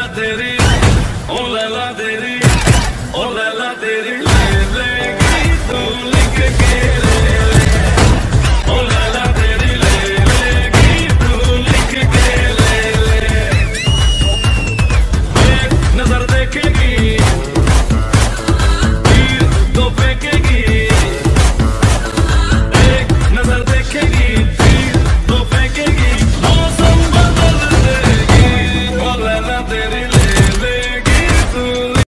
लैला तेरी, ओ लैला तेरी, ओ लैला तेरी, ले लेगी तू लिख के ले ले। तू लिख के नज़र देखेगी तो फेंकेगी।